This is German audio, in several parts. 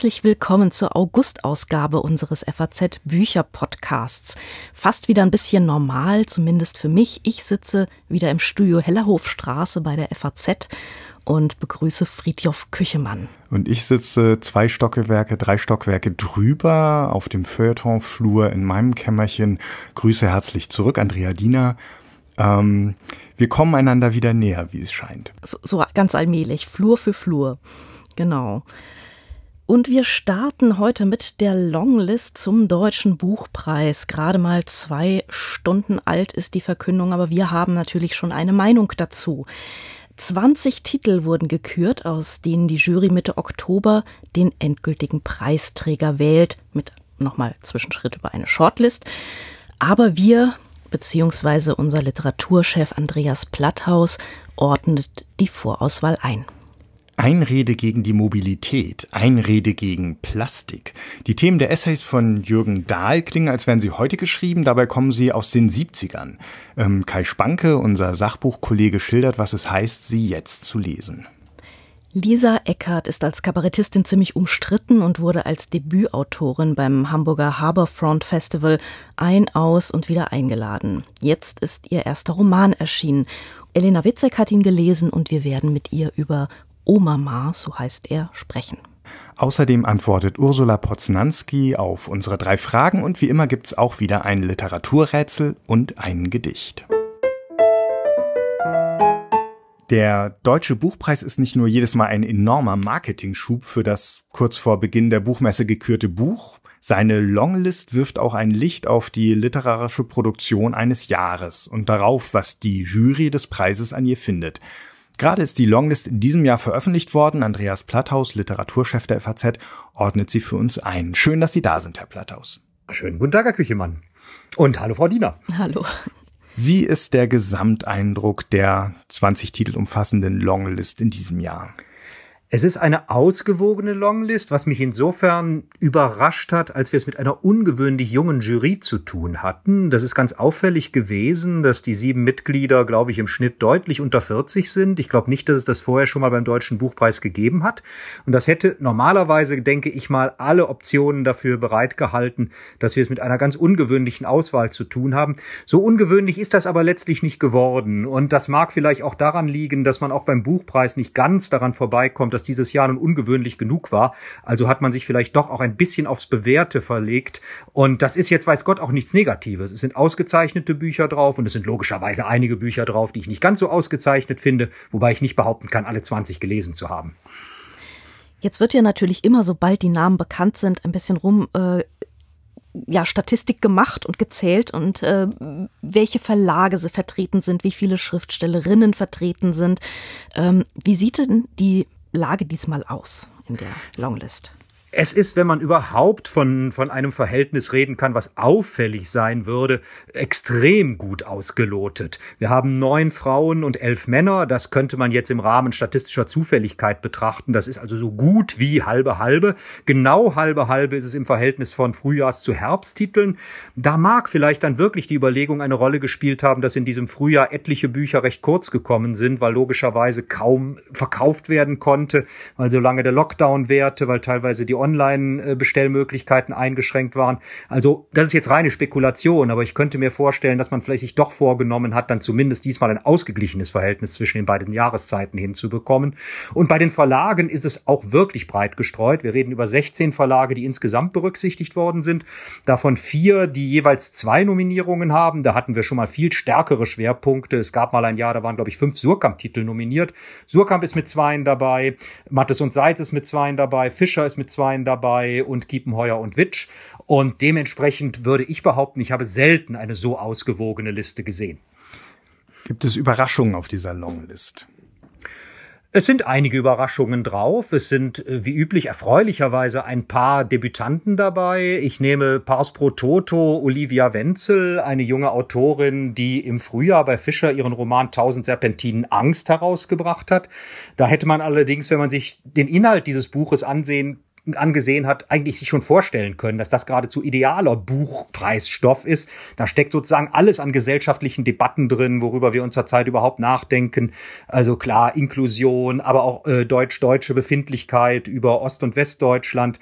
Herzlich willkommen zur August-Ausgabe unseres FAZ Bücher Podcasts. Fast wieder ein bisschen normal, zumindest für mich. Ich sitze wieder im Studio Hellerhofstraße bei der FAZ und begrüße Friedjof Küchemann. Und ich sitze zwei Stockwerke, drei Stockwerke drüber auf dem Feuilletonflur in meinem Kämmerchen. Grüße herzlich zurück, Andrea Diener. Ähm, wir kommen einander wieder näher, wie es scheint. So, so ganz allmählich, Flur für Flur. Genau. Und wir starten heute mit der Longlist zum Deutschen Buchpreis. Gerade mal zwei Stunden alt ist die Verkündung, aber wir haben natürlich schon eine Meinung dazu. 20 Titel wurden gekürt, aus denen die Jury Mitte Oktober den endgültigen Preisträger wählt, mit nochmal Zwischenschritt über eine Shortlist. Aber wir, beziehungsweise unser Literaturchef Andreas Platthaus, ordnet die Vorauswahl ein. Einrede gegen die Mobilität, Einrede gegen Plastik. Die Themen der Essays von Jürgen Dahl klingen, als wären sie heute geschrieben, dabei kommen sie aus den 70ern. Ähm, Kai Spanke, unser Sachbuchkollege, schildert, was es heißt, sie jetzt zu lesen. Lisa Eckert ist als Kabarettistin ziemlich umstritten und wurde als Debütautorin beim Hamburger Harbourfront Festival ein, aus und wieder eingeladen. Jetzt ist ihr erster Roman erschienen. Elena Witzek hat ihn gelesen und wir werden mit ihr über Omama, so heißt er, sprechen. Außerdem antwortet Ursula Poznanski auf unsere drei Fragen und wie immer gibt es auch wieder ein Literaturrätsel und ein Gedicht. Der Deutsche Buchpreis ist nicht nur jedes Mal ein enormer Marketingschub für das kurz vor Beginn der Buchmesse gekürte Buch, seine Longlist wirft auch ein Licht auf die literarische Produktion eines Jahres und darauf, was die Jury des Preises an ihr findet. Gerade ist die Longlist in diesem Jahr veröffentlicht worden. Andreas Platthaus, Literaturchef der FAZ, ordnet sie für uns ein. Schön, dass Sie da sind, Herr Platthaus. Schönen guten Tag, Herr Küchemann. Und hallo, Frau Diener. Hallo. Wie ist der Gesamteindruck der 20 Titel umfassenden Longlist in diesem Jahr? Es ist eine ausgewogene Longlist, was mich insofern überrascht hat, als wir es mit einer ungewöhnlich jungen Jury zu tun hatten. Das ist ganz auffällig gewesen, dass die sieben Mitglieder, glaube ich, im Schnitt deutlich unter 40 sind. Ich glaube nicht, dass es das vorher schon mal beim Deutschen Buchpreis gegeben hat. Und das hätte normalerweise, denke ich mal, alle Optionen dafür bereitgehalten, dass wir es mit einer ganz ungewöhnlichen Auswahl zu tun haben. So ungewöhnlich ist das aber letztlich nicht geworden. Und das mag vielleicht auch daran liegen, dass man auch beim Buchpreis nicht ganz daran vorbeikommt, dass dieses Jahr nun ungewöhnlich genug war. Also hat man sich vielleicht doch auch ein bisschen aufs Bewährte verlegt. Und das ist jetzt, weiß Gott, auch nichts Negatives. Es sind ausgezeichnete Bücher drauf und es sind logischerweise einige Bücher drauf, die ich nicht ganz so ausgezeichnet finde, wobei ich nicht behaupten kann, alle 20 gelesen zu haben. Jetzt wird ja natürlich immer, sobald die Namen bekannt sind, ein bisschen rum äh, ja, Statistik gemacht und gezählt und äh, welche Verlage sie vertreten sind, wie viele Schriftstellerinnen vertreten sind. Ähm, wie sieht denn die Lage diesmal aus in der Longlist? Es ist, wenn man überhaupt von, von einem Verhältnis reden kann, was auffällig sein würde, extrem gut ausgelotet. Wir haben neun Frauen und elf Männer. Das könnte man jetzt im Rahmen statistischer Zufälligkeit betrachten. Das ist also so gut wie halbe halbe. Genau halbe halbe ist es im Verhältnis von Frühjahrs- zu Herbsttiteln. Da mag vielleicht dann wirklich die Überlegung eine Rolle gespielt haben, dass in diesem Frühjahr etliche Bücher recht kurz gekommen sind, weil logischerweise kaum verkauft werden konnte, weil solange der Lockdown währte, weil teilweise die Online-Bestellmöglichkeiten eingeschränkt waren. Also das ist jetzt reine Spekulation, aber ich könnte mir vorstellen, dass man vielleicht sich doch vorgenommen hat, dann zumindest diesmal ein ausgeglichenes Verhältnis zwischen den beiden Jahreszeiten hinzubekommen. Und bei den Verlagen ist es auch wirklich breit gestreut. Wir reden über 16 Verlage, die insgesamt berücksichtigt worden sind. Davon vier, die jeweils zwei Nominierungen haben. Da hatten wir schon mal viel stärkere Schwerpunkte. Es gab mal ein Jahr, da waren, glaube ich, fünf Surkamp-Titel nominiert. Surkamp ist mit zweien dabei, Mattes und Seitz ist mit zweien dabei, Fischer ist mit zweien dabei und Kiepenheuer und Witsch. Und dementsprechend würde ich behaupten, ich habe selten eine so ausgewogene Liste gesehen. Gibt es Überraschungen auf dieser Longlist? Es sind einige Überraschungen drauf. Es sind äh, wie üblich erfreulicherweise ein paar Debütanten dabei. Ich nehme Pars pro Toto Olivia Wenzel, eine junge Autorin, die im Frühjahr bei Fischer ihren Roman Tausend Serpentinen Angst herausgebracht hat. Da hätte man allerdings, wenn man sich den Inhalt dieses Buches ansehen angesehen hat, eigentlich sich schon vorstellen können, dass das geradezu idealer Buchpreisstoff ist. Da steckt sozusagen alles an gesellschaftlichen Debatten drin, worüber wir unserer Zeit überhaupt nachdenken. Also klar, Inklusion, aber auch äh, deutsch-deutsche Befindlichkeit über Ost- und Westdeutschland,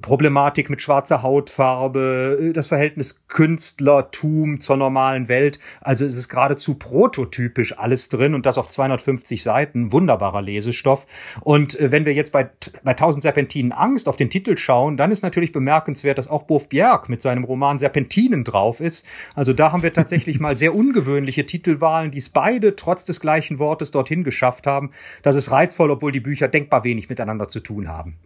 Problematik mit schwarzer Hautfarbe, äh, das Verhältnis Künstlertum zur normalen Welt. Also es ist geradezu prototypisch alles drin und das auf 250 Seiten. Wunderbarer Lesestoff. Und äh, wenn wir jetzt bei, bei 1000 Serpentinen Angst auf den Titel schauen, dann ist natürlich bemerkenswert, dass auch Bof Bjerg mit seinem Roman Serpentinen drauf ist. Also da haben wir tatsächlich mal sehr ungewöhnliche Titelwahlen, die es beide trotz des gleichen Wortes dorthin geschafft haben. Das ist reizvoll, obwohl die Bücher denkbar wenig miteinander zu tun haben.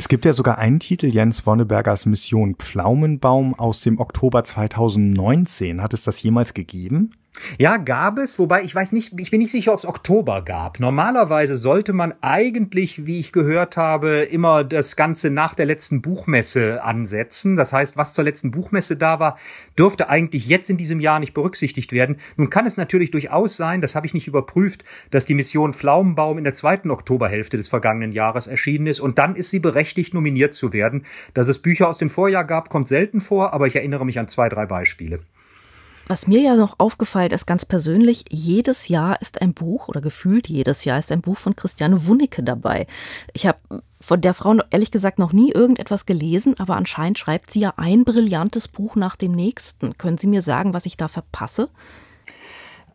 Es gibt ja sogar einen Titel, Jens Wonnebergers Mission Pflaumenbaum aus dem Oktober 2019. Hat es das jemals gegeben? Ja, gab es, wobei ich weiß nicht, ich bin nicht sicher, ob es Oktober gab. Normalerweise sollte man eigentlich, wie ich gehört habe, immer das Ganze nach der letzten Buchmesse ansetzen. Das heißt, was zur letzten Buchmesse da war, dürfte eigentlich jetzt in diesem Jahr nicht berücksichtigt werden. Nun kann es natürlich durchaus sein, das habe ich nicht überprüft, dass die Mission Pflaumenbaum in der zweiten Oktoberhälfte des vergangenen Jahres erschienen ist und dann ist sie berechtigt, nominiert zu werden. Dass es Bücher aus dem Vorjahr gab, kommt selten vor, aber ich erinnere mich an zwei, drei Beispiele. Was mir ja noch aufgefallen ist, ganz persönlich, jedes Jahr ist ein Buch oder gefühlt jedes Jahr ist ein Buch von Christiane Wunicke dabei. Ich habe von der Frau ehrlich gesagt noch nie irgendetwas gelesen, aber anscheinend schreibt sie ja ein brillantes Buch nach dem nächsten. Können Sie mir sagen, was ich da verpasse?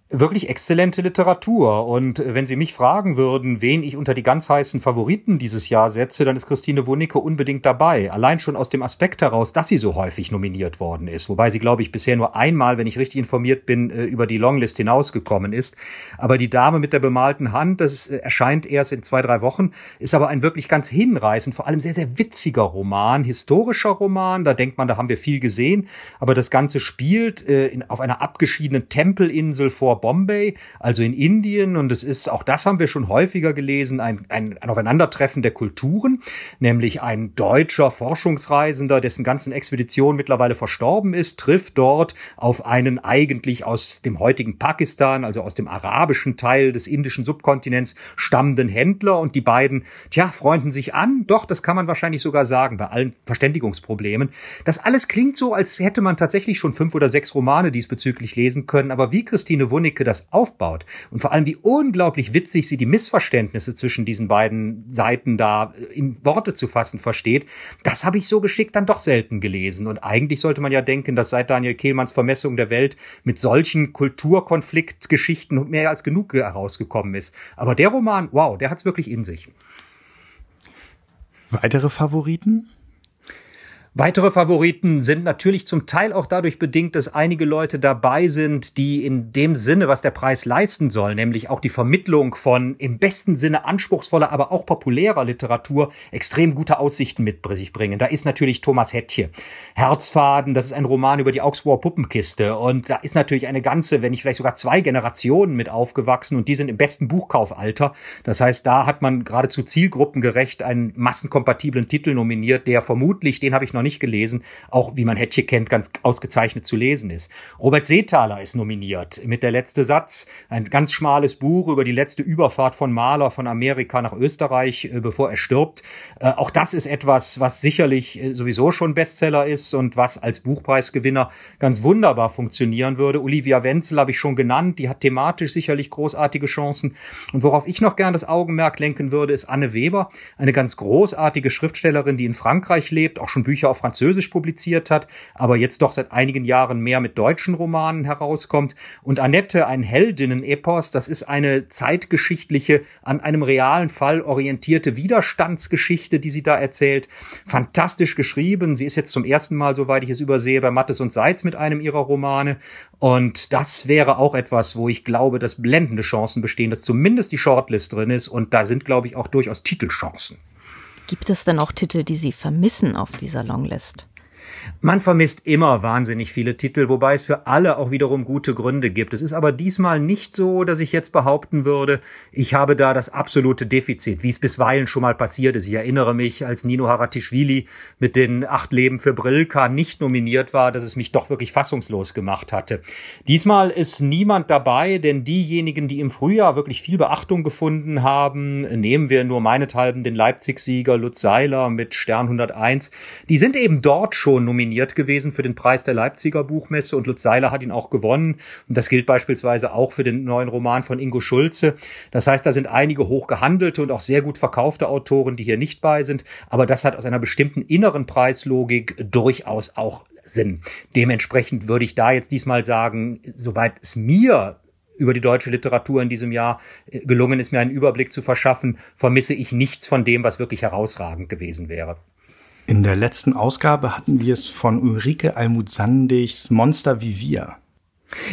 Wirklich exzellente Literatur. Und wenn Sie mich fragen würden, wen ich unter die ganz heißen Favoriten dieses Jahr setze, dann ist Christine Wunicke unbedingt dabei. Allein schon aus dem Aspekt heraus, dass sie so häufig nominiert worden ist. Wobei sie, glaube ich, bisher nur einmal, wenn ich richtig informiert bin, äh, über die Longlist hinausgekommen ist. Aber die Dame mit der bemalten Hand, das äh, erscheint erst in zwei, drei Wochen, ist aber ein wirklich ganz hinreißend, vor allem sehr, sehr witziger Roman, historischer Roman. Da denkt man, da haben wir viel gesehen. Aber das Ganze spielt äh, in, auf einer abgeschiedenen Tempelinsel vor Bombay, also in Indien. Und es ist, auch das haben wir schon häufiger gelesen, ein, ein, ein Aufeinandertreffen der Kulturen, nämlich ein deutscher Forschungsreisender, dessen ganzen Expedition mittlerweile verstorben ist, trifft dort auf einen eigentlich aus dem heutigen Pakistan, also aus dem arabischen Teil des indischen Subkontinents stammenden Händler und die beiden, tja, freunden sich an. Doch, das kann man wahrscheinlich sogar sagen, bei allen Verständigungsproblemen. Das alles klingt so, als hätte man tatsächlich schon fünf oder sechs Romane diesbezüglich lesen können, aber wie Christine Wunnig Ricke das aufbaut und vor allem wie unglaublich witzig sie die Missverständnisse zwischen diesen beiden Seiten da äh, in Worte zu fassen versteht, das habe ich so geschickt dann doch selten gelesen. Und eigentlich sollte man ja denken, dass seit Daniel Kehlmanns Vermessung der Welt mit solchen Kulturkonfliktgeschichten mehr als genug herausgekommen ist. Aber der Roman, wow, der hat es wirklich in sich. Weitere Favoriten? Weitere Favoriten sind natürlich zum Teil auch dadurch bedingt, dass einige Leute dabei sind, die in dem Sinne, was der Preis leisten soll, nämlich auch die Vermittlung von im besten Sinne anspruchsvoller, aber auch populärer Literatur, extrem gute Aussichten mit sich bringen. Da ist natürlich Thomas Hettche. Herzfaden, das ist ein Roman über die Augsburger Puppenkiste. Und da ist natürlich eine ganze, wenn nicht vielleicht sogar zwei Generationen mit aufgewachsen und die sind im besten Buchkaufalter. Das heißt, da hat man geradezu zielgruppengerecht einen massenkompatiblen Titel nominiert, der vermutlich, den habe ich noch nicht gelesen, auch wie man Hetche kennt, ganz ausgezeichnet zu lesen ist. Robert Seethaler ist nominiert mit der letzte Satz, ein ganz schmales Buch über die letzte Überfahrt von Mahler von Amerika nach Österreich, äh, bevor er stirbt. Äh, auch das ist etwas, was sicherlich äh, sowieso schon Bestseller ist und was als Buchpreisgewinner ganz wunderbar funktionieren würde. Olivia Wenzel habe ich schon genannt, die hat thematisch sicherlich großartige Chancen. Und worauf ich noch gern das Augenmerk lenken würde, ist Anne Weber, eine ganz großartige Schriftstellerin, die in Frankreich lebt, auch schon Bücher auf Französisch publiziert hat, aber jetzt doch seit einigen Jahren mehr mit deutschen Romanen herauskommt. Und Annette, ein Heldinnen-Epos, das ist eine zeitgeschichtliche, an einem realen Fall orientierte Widerstandsgeschichte, die sie da erzählt. Fantastisch geschrieben. Sie ist jetzt zum ersten Mal, soweit ich es übersehe, bei Mattes und Seitz mit einem ihrer Romane. Und das wäre auch etwas, wo ich glaube, dass blendende Chancen bestehen, dass zumindest die Shortlist drin ist. Und da sind, glaube ich, auch durchaus Titelchancen. Gibt es denn auch Titel, die Sie vermissen auf dieser Longlist? Man vermisst immer wahnsinnig viele Titel, wobei es für alle auch wiederum gute Gründe gibt. Es ist aber diesmal nicht so, dass ich jetzt behaupten würde, ich habe da das absolute Defizit, wie es bisweilen schon mal passiert ist. Ich erinnere mich, als Nino Haratischvili mit den acht Leben für Brilka nicht nominiert war, dass es mich doch wirklich fassungslos gemacht hatte. Diesmal ist niemand dabei, denn diejenigen, die im Frühjahr wirklich viel Beachtung gefunden haben, nehmen wir nur meinethalben den Leipzig-Sieger Lutz Seiler mit Stern 101, die sind eben dort schon nominiert gewesen für den Preis der Leipziger Buchmesse und Lutz Seiler hat ihn auch gewonnen. Und das gilt beispielsweise auch für den neuen Roman von Ingo Schulze. Das heißt, da sind einige hochgehandelte und auch sehr gut verkaufte Autoren, die hier nicht bei sind. Aber das hat aus einer bestimmten inneren Preislogik durchaus auch Sinn. Dementsprechend würde ich da jetzt diesmal sagen, soweit es mir über die deutsche Literatur in diesem Jahr äh, gelungen ist, mir einen Überblick zu verschaffen, vermisse ich nichts von dem, was wirklich herausragend gewesen wäre. In der letzten Ausgabe hatten wir es von Ulrike Almut-Sandigs Monster wie wir.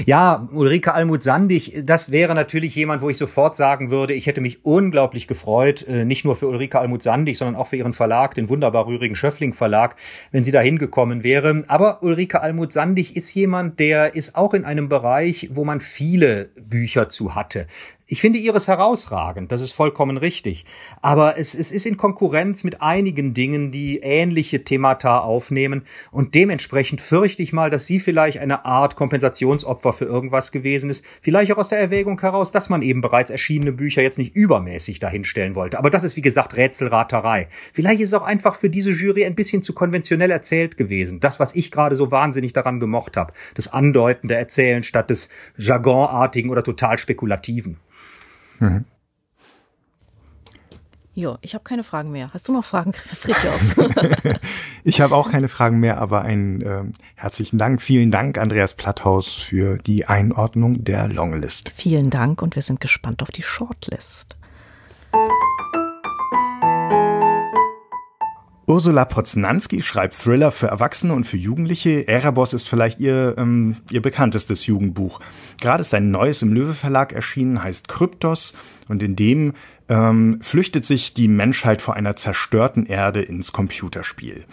Ja, Ulrike Almut-Sandig, das wäre natürlich jemand, wo ich sofort sagen würde, ich hätte mich unglaublich gefreut, äh, nicht nur für Ulrike Almut-Sandig, sondern auch für ihren Verlag, den wunderbar rührigen Schöffling Verlag, wenn sie da hingekommen wäre. Aber Ulrike Almut-Sandig ist jemand, der ist auch in einem Bereich, wo man viele Bücher zu hatte. Ich finde ihres herausragend, das ist vollkommen richtig. Aber es, es ist in Konkurrenz mit einigen Dingen, die ähnliche Themata aufnehmen. Und dementsprechend fürchte ich mal, dass sie vielleicht eine Art Kompensationsopfer für irgendwas gewesen ist. Vielleicht auch aus der Erwägung heraus, dass man eben bereits erschienene Bücher jetzt nicht übermäßig dahinstellen wollte. Aber das ist, wie gesagt, Rätselraterei. Vielleicht ist es auch einfach für diese Jury ein bisschen zu konventionell erzählt gewesen. Das, was ich gerade so wahnsinnig daran gemocht habe. Das andeutende Erzählen statt des Jargonartigen oder total spekulativen. Mhm. Ja, ich habe keine Fragen mehr. Hast du noch Fragen, Fritjof? ich habe auch keine Fragen mehr, aber einen äh, herzlichen Dank. Vielen Dank, Andreas Platthaus, für die Einordnung der Longlist. Vielen Dank und wir sind gespannt auf die Shortlist. Ursula Poznanski schreibt Thriller für Erwachsene und für Jugendliche. Erebos ist vielleicht ihr, ähm, ihr bekanntestes Jugendbuch. Gerade ist sein neues im Löwe Verlag erschienen, heißt Kryptos. Und in dem ähm, flüchtet sich die Menschheit vor einer zerstörten Erde ins Computerspiel.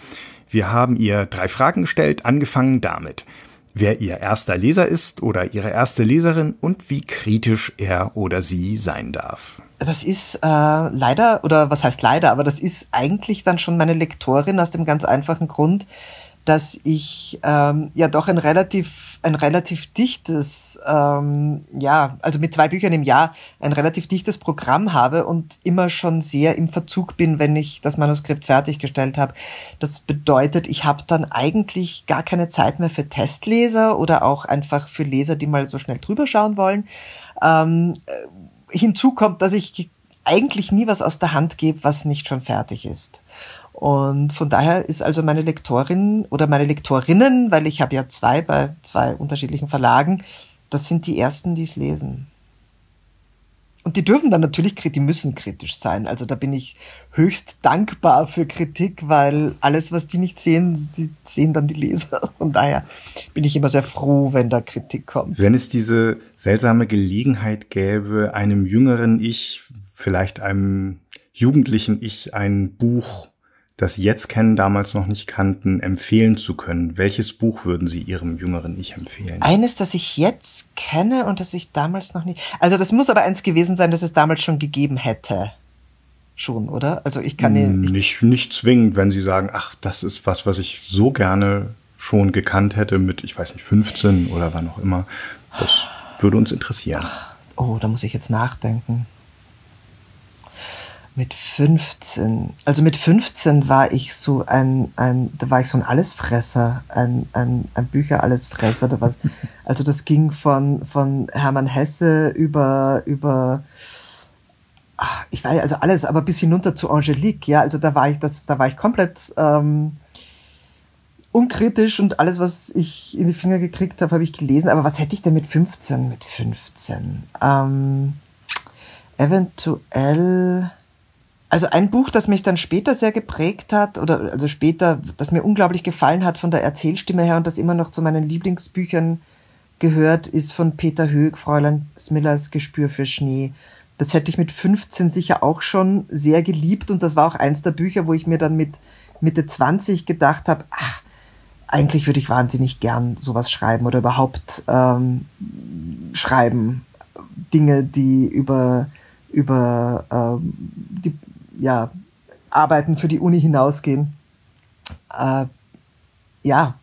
Wir haben ihr drei Fragen gestellt, angefangen damit wer ihr erster Leser ist oder ihre erste Leserin und wie kritisch er oder sie sein darf. Das ist äh, leider, oder was heißt leider, aber das ist eigentlich dann schon meine Lektorin aus dem ganz einfachen Grund, dass ich ähm, ja doch ein relativ ein relativ dichtes ähm, ja also mit zwei Büchern im Jahr ein relativ dichtes Programm habe und immer schon sehr im Verzug bin, wenn ich das Manuskript fertiggestellt habe. Das bedeutet, ich habe dann eigentlich gar keine Zeit mehr für Testleser oder auch einfach für Leser, die mal so schnell drüber schauen wollen. Ähm, äh, hinzu kommt, dass ich eigentlich nie was aus der Hand gebe, was nicht schon fertig ist. Und von daher ist also meine Lektorin oder meine Lektorinnen, weil ich habe ja zwei bei zwei unterschiedlichen Verlagen, das sind die ersten, die es lesen. Und die dürfen dann natürlich, die müssen kritisch sein. Also da bin ich höchst dankbar für Kritik, weil alles, was die nicht sehen, sie sehen dann die Leser. Von daher bin ich immer sehr froh, wenn da Kritik kommt. Wenn es diese seltsame Gelegenheit gäbe, einem jüngeren Ich, vielleicht einem jugendlichen Ich, ein Buch das Sie jetzt kennen, damals noch nicht kannten, empfehlen zu können? Welches Buch würden Sie Ihrem jüngeren Ich empfehlen? Eines, das ich jetzt kenne und das ich damals noch nicht. Also das muss aber eins gewesen sein, das es damals schon gegeben hätte. Schon, oder? Also ich kann hm, nicht nicht zwingend, wenn Sie sagen, ach, das ist was, was ich so gerne schon gekannt hätte mit, ich weiß nicht, 15 oder wann auch immer. Das würde uns interessieren. Ach, oh, da muss ich jetzt nachdenken. Mit 15. Also mit 15 war ich so ein, ein da war ich so ein Allesfresser, ein, ein, ein Bücher-Allesfresser. Da war, also das ging von, von Hermann Hesse über, über, ach, ich weiß, also alles, aber bis hinunter zu Angelique, ja, also da war ich, das, da war ich komplett, ähm, unkritisch und alles, was ich in die Finger gekriegt habe, habe ich gelesen. Aber was hätte ich denn mit 15? Mit 15? Ähm, eventuell also ein Buch, das mich dann später sehr geprägt hat, oder also später, das mir unglaublich gefallen hat von der Erzählstimme her und das immer noch zu meinen Lieblingsbüchern gehört, ist von Peter Höeg, Fräulein Smillers Gespür für Schnee. Das hätte ich mit 15 sicher auch schon sehr geliebt und das war auch eins der Bücher, wo ich mir dann mit Mitte 20 gedacht habe, ach, eigentlich würde ich wahnsinnig gern sowas schreiben oder überhaupt ähm, schreiben. Dinge, die über, über ähm, die ja, Arbeiten für die Uni hinausgehen. Äh, ja,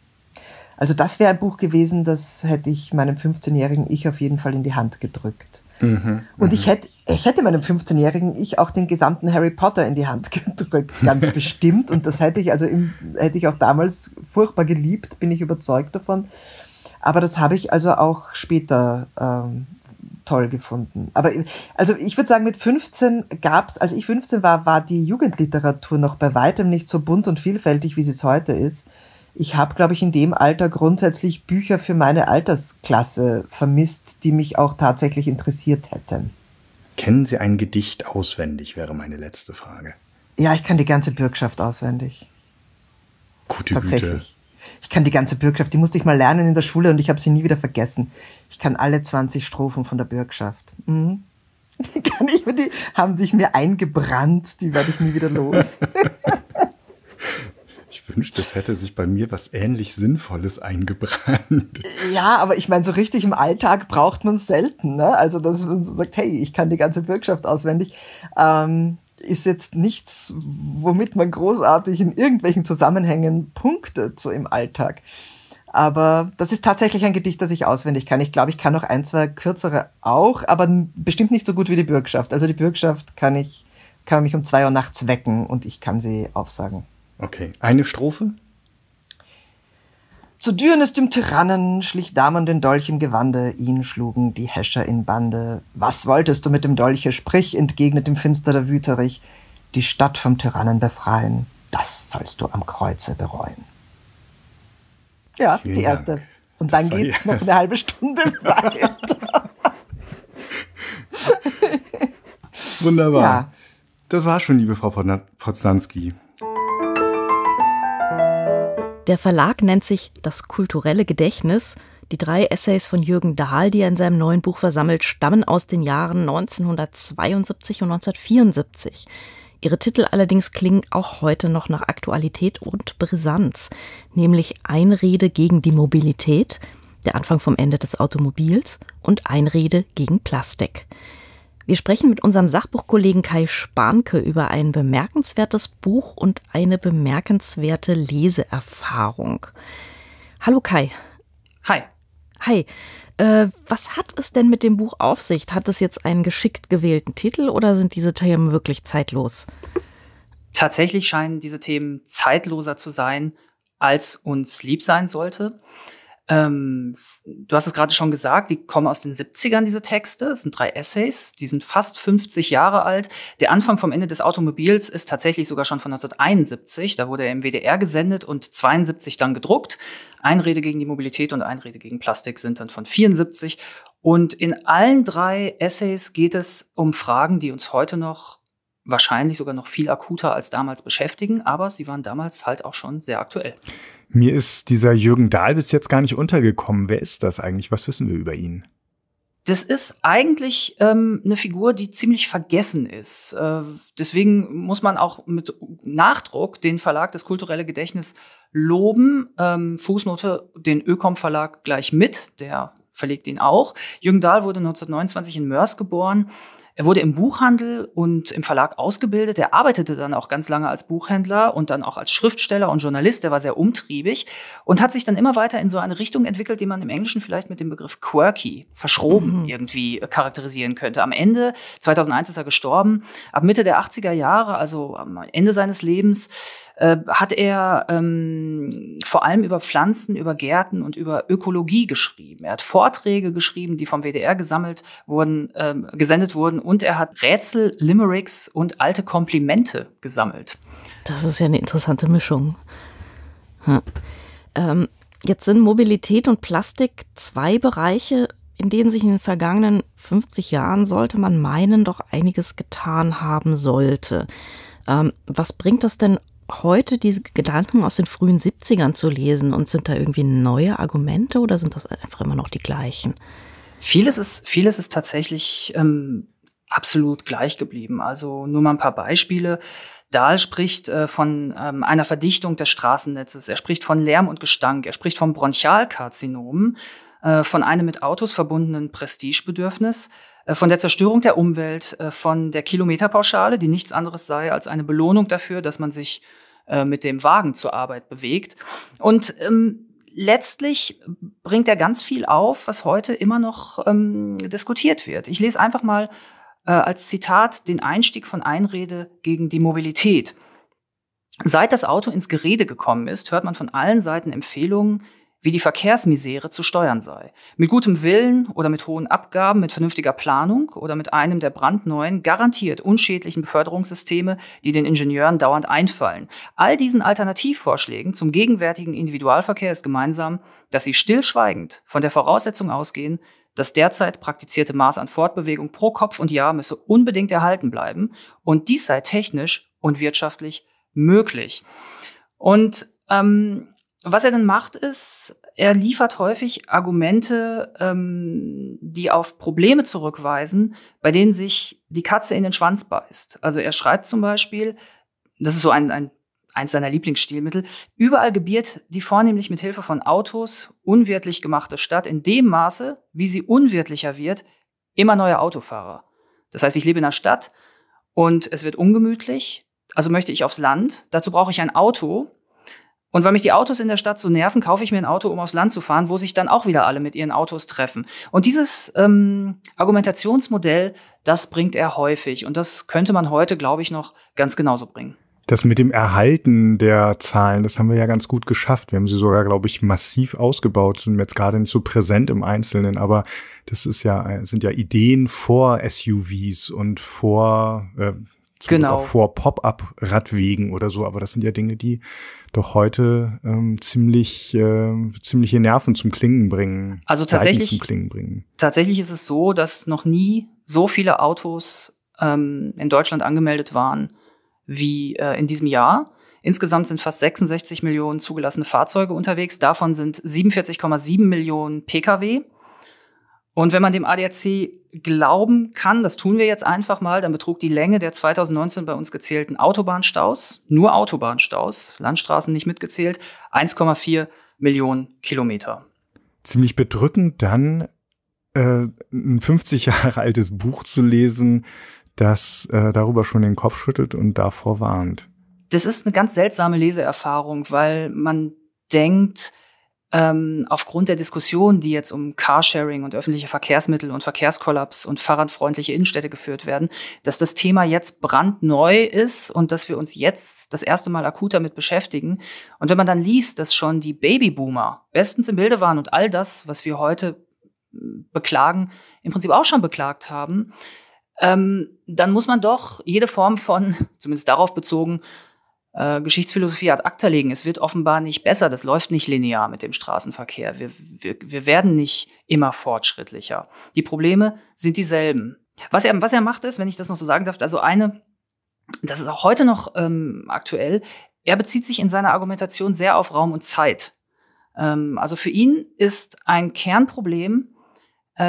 also das wäre ein Buch gewesen, das hätte ich meinem 15-jährigen Ich auf jeden Fall in die Hand gedrückt. Mhm, und ich mhm. hätte, ich hätte meinem 15-jährigen Ich auch den gesamten Harry Potter in die Hand gedrückt, ganz bestimmt. Und das hätte ich also im, hätte ich auch damals furchtbar geliebt, bin ich überzeugt davon. Aber das habe ich also auch später ähm, toll gefunden. Aber also ich würde sagen, mit 15 gab's, als ich 15 war, war die Jugendliteratur noch bei weitem nicht so bunt und vielfältig, wie sie es heute ist ich habe, glaube ich, in dem Alter grundsätzlich Bücher für meine Altersklasse vermisst, die mich auch tatsächlich interessiert hätten. Kennen Sie ein Gedicht auswendig, wäre meine letzte Frage. Ja, ich kann die ganze Bürgschaft auswendig. Gute Tatsächlich. Güte. Ich kann die ganze Bürgschaft, die musste ich mal lernen in der Schule und ich habe sie nie wieder vergessen. Ich kann alle 20 Strophen von der Bürgschaft. Mhm. Die, kann ich, die haben sich mir eingebrannt, die werde ich nie wieder los. Ich wünschte, es hätte sich bei mir was ähnlich Sinnvolles eingebrannt. Ja, aber ich meine, so richtig im Alltag braucht man es selten. Ne? Also, dass man so sagt, hey, ich kann die ganze Bürgschaft auswendig, ähm, ist jetzt nichts, womit man großartig in irgendwelchen Zusammenhängen punktet, so im Alltag. Aber das ist tatsächlich ein Gedicht, das ich auswendig kann. Ich glaube, ich kann noch ein, zwei kürzere auch, aber bestimmt nicht so gut wie die Bürgschaft. Also die Bürgschaft kann ich, kann mich um zwei Uhr nachts wecken und ich kann sie aufsagen. Okay, eine Strophe? Zu Dürnes dem Tyrannen schlich Damon den Dolch im Gewande, ihn schlugen die Häscher in Bande. Was wolltest du mit dem Dolche? Sprich, entgegnet dem Finster der Wüterich, die Stadt vom Tyrannen befreien, das sollst du am Kreuze bereuen. Ja, Vielen ist die erste. Dank. Und dann geht's noch eine halbe Stunde weiter. Wunderbar. Ja. Das war schon, liebe Frau Poznanski. Der Verlag nennt sich Das kulturelle Gedächtnis. Die drei Essays von Jürgen Dahl, die er in seinem neuen Buch versammelt, stammen aus den Jahren 1972 und 1974. Ihre Titel allerdings klingen auch heute noch nach Aktualität und Brisanz, nämlich Einrede gegen die Mobilität, der Anfang vom Ende des Automobils und Einrede gegen Plastik. Wir sprechen mit unserem Sachbuchkollegen Kai Spanke über ein bemerkenswertes Buch und eine bemerkenswerte Leseerfahrung. Hallo Kai. Hi. Hi. Äh, was hat es denn mit dem Buch auf sich? Hat es jetzt einen geschickt gewählten Titel oder sind diese Themen wirklich zeitlos? Tatsächlich scheinen diese Themen zeitloser zu sein, als uns lieb sein sollte. Ähm, du hast es gerade schon gesagt, die kommen aus den 70ern, diese Texte. Es sind drei Essays, die sind fast 50 Jahre alt. Der Anfang vom Ende des Automobils ist tatsächlich sogar schon von 1971. Da wurde er im WDR gesendet und 72 dann gedruckt. Einrede gegen die Mobilität und Einrede gegen Plastik sind dann von 74. Und in allen drei Essays geht es um Fragen, die uns heute noch wahrscheinlich sogar noch viel akuter als damals beschäftigen, aber sie waren damals halt auch schon sehr aktuell. Mir ist dieser Jürgen Dahl bis jetzt gar nicht untergekommen. Wer ist das eigentlich? Was wissen wir über ihn? Das ist eigentlich ähm, eine Figur, die ziemlich vergessen ist. Äh, deswegen muss man auch mit Nachdruck den Verlag des kulturelle Gedächtnis loben. Ähm, Fußnote, den Ökom Verlag gleich mit, der verlegt ihn auch. Jürgen Dahl wurde 1929 in Mörs geboren er wurde im Buchhandel und im Verlag ausgebildet. Er arbeitete dann auch ganz lange als Buchhändler und dann auch als Schriftsteller und Journalist. Er war sehr umtriebig und hat sich dann immer weiter in so eine Richtung entwickelt, die man im Englischen vielleicht mit dem Begriff quirky, verschroben mhm. irgendwie äh, charakterisieren könnte. Am Ende, 2001 ist er gestorben, ab Mitte der 80er Jahre, also am Ende seines Lebens, äh, hat er ähm, vor allem über Pflanzen, über Gärten und über Ökologie geschrieben. Er hat Vorträge geschrieben, die vom WDR gesammelt wurden, äh, gesendet wurden und er hat Rätsel, Limericks und alte Komplimente gesammelt. Das ist ja eine interessante Mischung. Hm. Ähm, jetzt sind Mobilität und Plastik zwei Bereiche, in denen sich in den vergangenen 50 Jahren, sollte man meinen, doch einiges getan haben sollte. Ähm, was bringt das denn heute diese Gedanken aus den frühen 70ern zu lesen und sind da irgendwie neue Argumente oder sind das einfach immer noch die gleichen? Vieles ist, vieles ist tatsächlich ähm, absolut gleich geblieben. Also nur mal ein paar Beispiele. Dahl spricht äh, von ähm, einer Verdichtung des Straßennetzes. Er spricht von Lärm und Gestank. Er spricht vom Bronchialkarzinomen, äh, von einem mit Autos verbundenen Prestigebedürfnis, äh, von der Zerstörung der Umwelt, äh, von der Kilometerpauschale, die nichts anderes sei als eine Belohnung dafür, dass man sich äh, mit dem Wagen zur Arbeit bewegt. Und ähm, letztlich bringt er ganz viel auf, was heute immer noch ähm, diskutiert wird. Ich lese einfach mal äh, als Zitat den Einstieg von Einrede gegen die Mobilität. Seit das Auto ins Gerede gekommen ist, hört man von allen Seiten Empfehlungen, wie die Verkehrsmisere zu steuern sei. Mit gutem Willen oder mit hohen Abgaben, mit vernünftiger Planung oder mit einem der brandneuen, garantiert unschädlichen Beförderungssysteme, die den Ingenieuren dauernd einfallen. All diesen Alternativvorschlägen zum gegenwärtigen Individualverkehr ist gemeinsam, dass sie stillschweigend von der Voraussetzung ausgehen, das derzeit praktizierte Maß an Fortbewegung pro Kopf und Jahr müsse unbedingt erhalten bleiben und dies sei technisch und wirtschaftlich möglich. Und ähm, was er dann macht, ist, er liefert häufig Argumente, ähm, die auf Probleme zurückweisen, bei denen sich die Katze in den Schwanz beißt. Also er schreibt zum Beispiel, das ist so ein, ein eins seiner Lieblingsstilmittel. Überall gebiert die vornehmlich mit Hilfe von Autos unwirtlich gemachte Stadt in dem Maße, wie sie unwirtlicher wird, immer neue Autofahrer. Das heißt, ich lebe in einer Stadt und es wird ungemütlich, also möchte ich aufs Land. Dazu brauche ich ein Auto. Und weil mich die Autos in der Stadt so nerven, kaufe ich mir ein Auto, um aufs Land zu fahren, wo sich dann auch wieder alle mit ihren Autos treffen. Und dieses ähm, Argumentationsmodell, das bringt er häufig. Und das könnte man heute, glaube ich, noch ganz genauso bringen. Das mit dem Erhalten der Zahlen, das haben wir ja ganz gut geschafft. Wir haben sie sogar, glaube ich, massiv ausgebaut, sind jetzt gerade nicht so präsent im Einzelnen, aber das ist ja, sind ja Ideen vor SUVs und vor, äh, genau. vor Pop-up-Radwegen oder so, aber das sind ja Dinge, die doch heute ähm, ziemlich äh, ziemliche Nerven zum Klingen bringen. Also tatsächlich zum Klingen bringen. Tatsächlich ist es so, dass noch nie so viele Autos ähm, in Deutschland angemeldet waren wie äh, in diesem Jahr. Insgesamt sind fast 66 Millionen zugelassene Fahrzeuge unterwegs. Davon sind 47,7 Millionen Pkw. Und wenn man dem ADAC glauben kann, das tun wir jetzt einfach mal, dann betrug die Länge der 2019 bei uns gezählten Autobahnstaus, nur Autobahnstaus, Landstraßen nicht mitgezählt, 1,4 Millionen Kilometer. Ziemlich bedrückend dann äh, ein 50 Jahre altes Buch zu lesen, das äh, darüber schon den Kopf schüttelt und davor warnt. Das ist eine ganz seltsame Leseerfahrung, weil man denkt, ähm, aufgrund der Diskussion, die jetzt um Carsharing und öffentliche Verkehrsmittel und Verkehrskollaps und fahrradfreundliche Innenstädte geführt werden, dass das Thema jetzt brandneu ist und dass wir uns jetzt das erste Mal akut damit beschäftigen. Und wenn man dann liest, dass schon die Babyboomer bestens im Bilde waren und all das, was wir heute beklagen, im Prinzip auch schon beklagt haben, ähm, dann muss man doch jede Form von, zumindest darauf bezogen, äh, Geschichtsphilosophie ad acta legen. Es wird offenbar nicht besser, das läuft nicht linear mit dem Straßenverkehr. Wir, wir, wir werden nicht immer fortschrittlicher. Die Probleme sind dieselben. Was er, was er macht ist, wenn ich das noch so sagen darf, also eine, das ist auch heute noch ähm, aktuell, er bezieht sich in seiner Argumentation sehr auf Raum und Zeit. Ähm, also für ihn ist ein Kernproblem,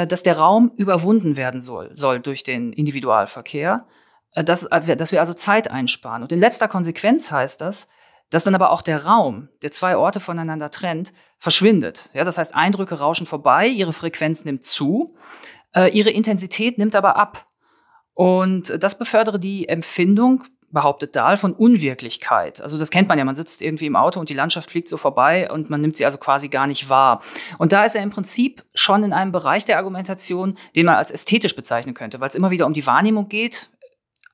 dass der Raum überwunden werden soll, soll durch den Individualverkehr, äh, dass, äh, dass wir also Zeit einsparen. Und in letzter Konsequenz heißt das, dass dann aber auch der Raum, der zwei Orte voneinander trennt, verschwindet. Ja, das heißt, Eindrücke rauschen vorbei, ihre Frequenz nimmt zu, äh, ihre Intensität nimmt aber ab. Und das befördere die Empfindung behauptet Dahl, von Unwirklichkeit. Also das kennt man ja, man sitzt irgendwie im Auto und die Landschaft fliegt so vorbei und man nimmt sie also quasi gar nicht wahr. Und da ist er im Prinzip schon in einem Bereich der Argumentation, den man als ästhetisch bezeichnen könnte, weil es immer wieder um die Wahrnehmung geht.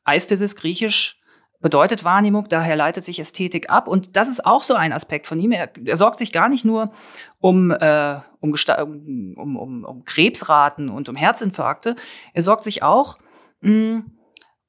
Eisthesis, griechisch, bedeutet Wahrnehmung, daher leitet sich Ästhetik ab. Und das ist auch so ein Aspekt von ihm. Er, er sorgt sich gar nicht nur um, äh, um, um, um, um Krebsraten und um Herzinfarkte, er sorgt sich auch mh,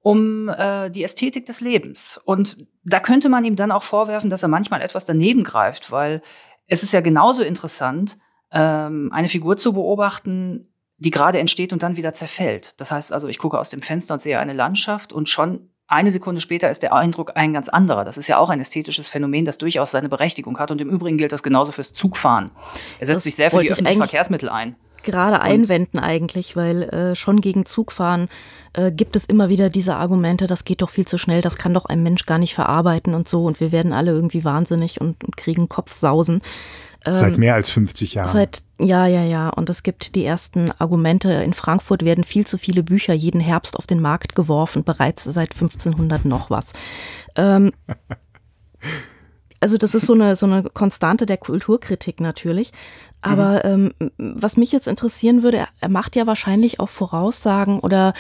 um äh, die Ästhetik des Lebens. Und da könnte man ihm dann auch vorwerfen, dass er manchmal etwas daneben greift, weil es ist ja genauso interessant, ähm, eine Figur zu beobachten, die gerade entsteht und dann wieder zerfällt. Das heißt also, ich gucke aus dem Fenster und sehe eine Landschaft und schon eine Sekunde später ist der Eindruck ein ganz anderer. Das ist ja auch ein ästhetisches Phänomen, das durchaus seine Berechtigung hat. Und im Übrigen gilt das genauso fürs Zugfahren. Er setzt das sich sehr für die öffentlichen Verkehrsmittel ein. Gerade einwenden eigentlich, weil äh, schon gegen Zugfahren äh, gibt es immer wieder diese Argumente, das geht doch viel zu schnell, das kann doch ein Mensch gar nicht verarbeiten und so und wir werden alle irgendwie wahnsinnig und, und kriegen Kopfsausen. Ähm, seit mehr als 50 Jahren. Seit, ja, ja, ja. Und es gibt die ersten Argumente. In Frankfurt werden viel zu viele Bücher jeden Herbst auf den Markt geworfen, bereits seit 1500 noch was. Ähm, also das ist so eine, so eine Konstante der Kulturkritik natürlich. Aber mhm. ähm, was mich jetzt interessieren würde, er, er macht ja wahrscheinlich auch Voraussagen oder